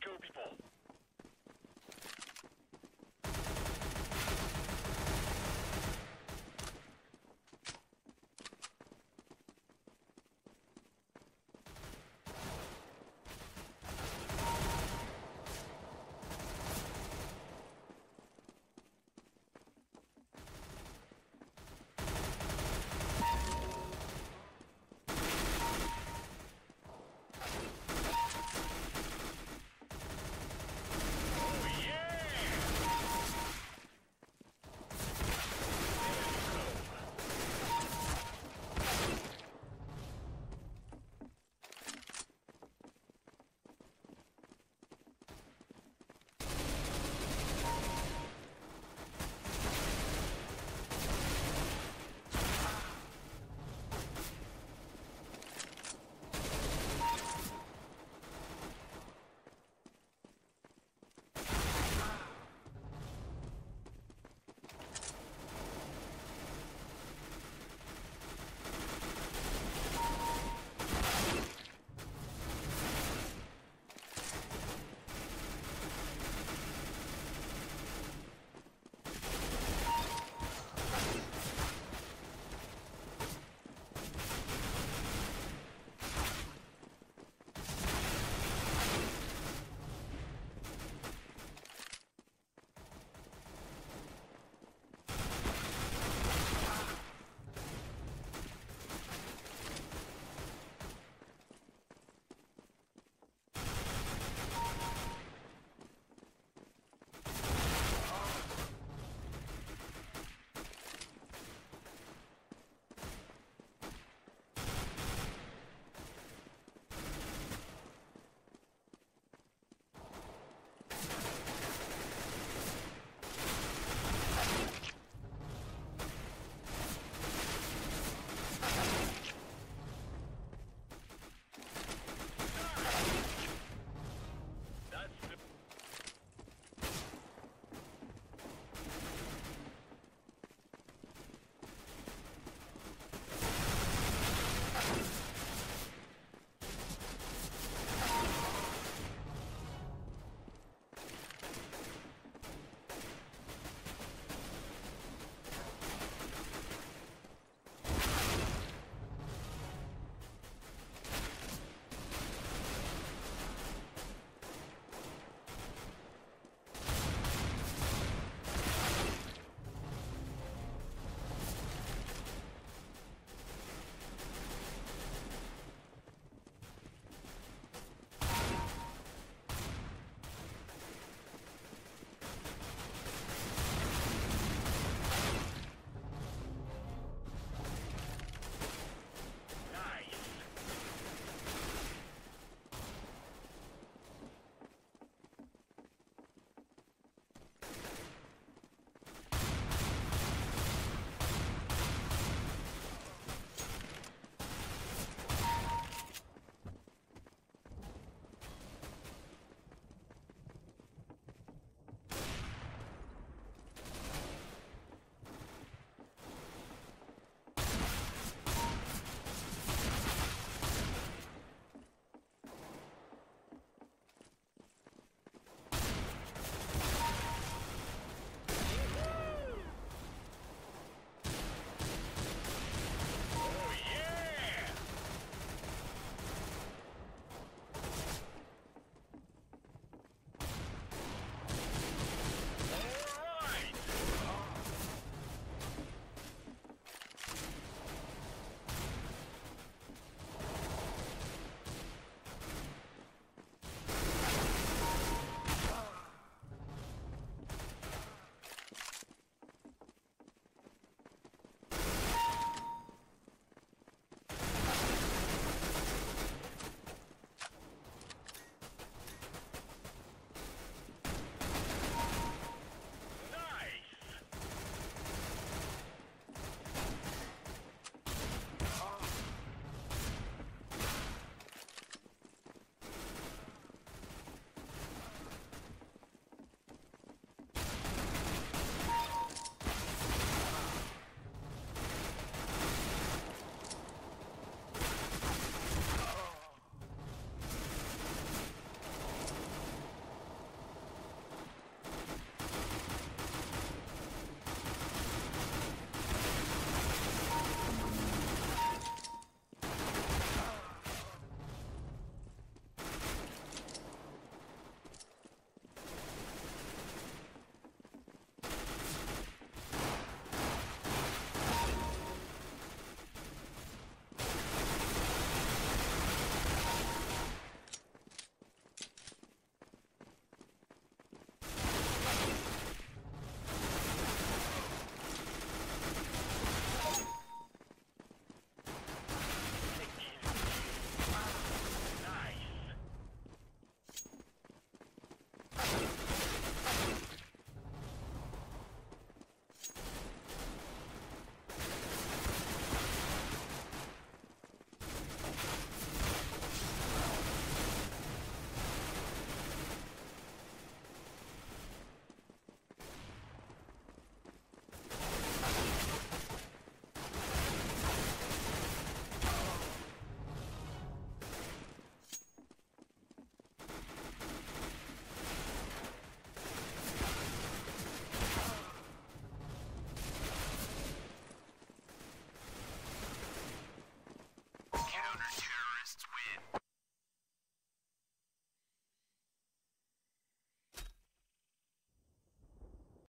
go, people.